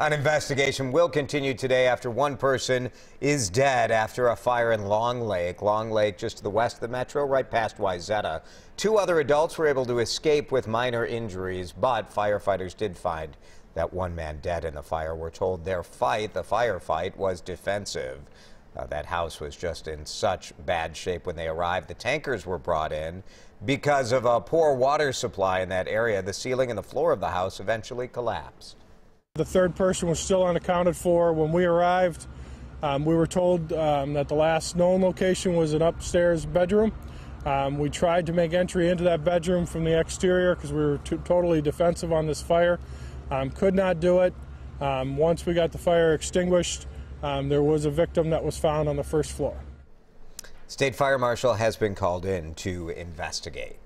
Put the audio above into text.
An investigation will continue today after one person is dead after a fire in Long Lake. Long Lake, just to the west of the metro, right past Wayzata. Two other adults were able to escape with minor injuries, but firefighters did find that one man dead in the fire. We're told their fight, the firefight, was defensive. Uh, that house was just in such bad shape when they arrived. The tankers were brought in because of a poor water supply in that area. The ceiling and the floor of the house eventually collapsed. The third person was still unaccounted for. When we arrived, um, we were told um, that the last known location was an upstairs bedroom. Um, we tried to make entry into that bedroom from the exterior because we were totally defensive on this fire. Um, could not do it. Um, once we got the fire extinguished, um, there was a victim that was found on the first floor. State Fire Marshal has been called in to investigate.